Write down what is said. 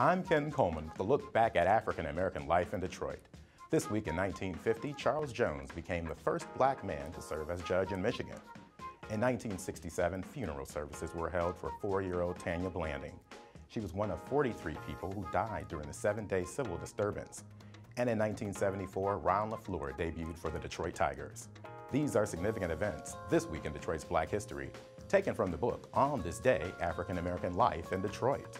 I'm Ken Coleman with a look back at African American life in Detroit. This week in 1950, Charles Jones became the first black man to serve as judge in Michigan. In 1967, funeral services were held for four-year-old Tanya Blanding. She was one of 43 people who died during the seven-day civil disturbance. And in 1974, Ron LeFlore debuted for the Detroit Tigers. These are significant events this week in Detroit's Black History, taken from the book On This Day, African American Life in Detroit.